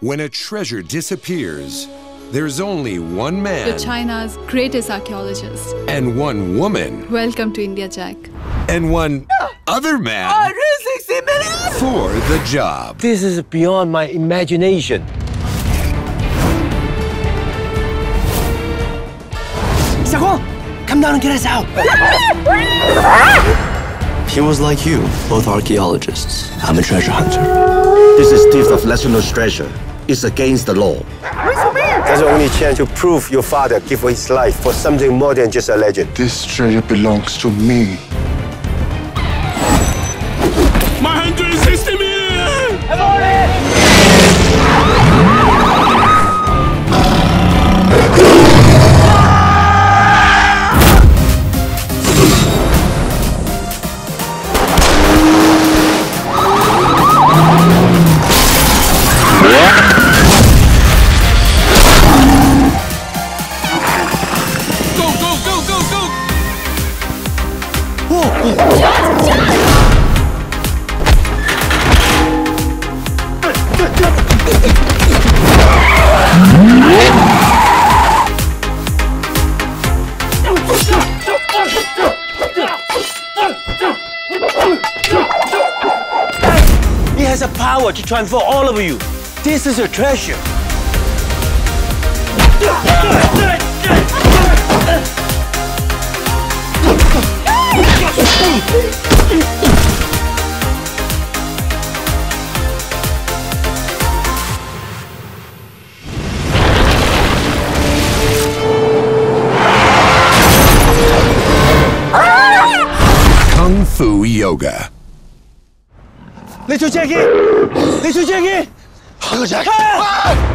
When a treasure disappears, there's only one You're man China's greatest archaeologist. and one woman Welcome to India, Jack. and one other man ah, for the job. This is beyond my imagination. Xiaoguang, come down and get us out. He was like you, both archaeologists. I'm a treasure hunter. This is theft of national treasure. It's against the law. That's the only chance to prove your father gave his life for something more than just a legend. This treasure belongs to me. My 160 million! It has a power to transform all of you. This is a treasure. Kung Fu Yoga。你去接他，你去接他，他去接。